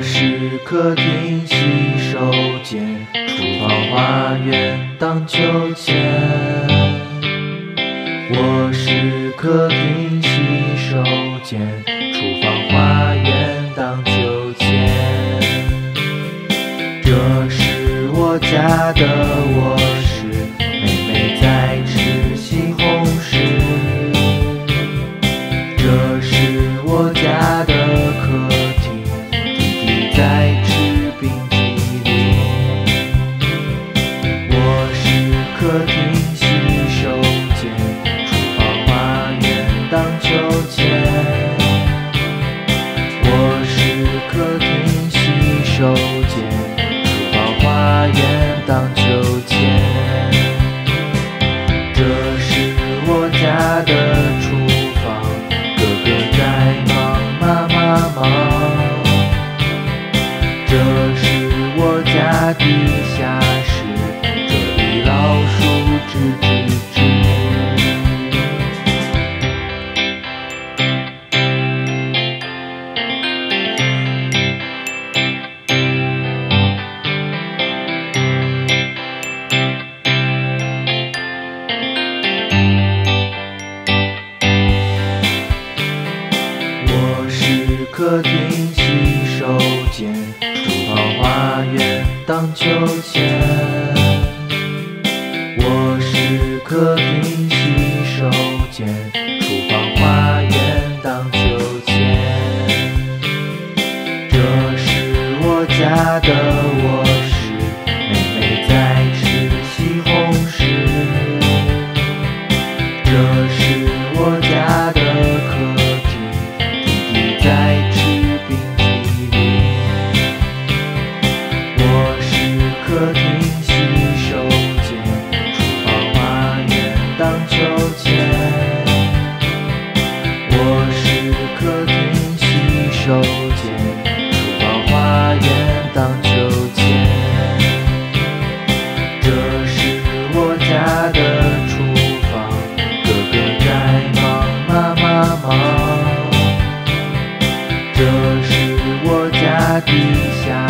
我是客厅洗手间，厨房花园荡秋千。我是客厅洗手间，厨房花园荡秋千。这是我家的我荡秋千。这是我家的厨房，哥哥在忙，妈妈忙。这是我家地下客厅洗手间，厨房花园荡秋千。我是客厅洗手间，厨房花园荡秋千。这是我家的我一下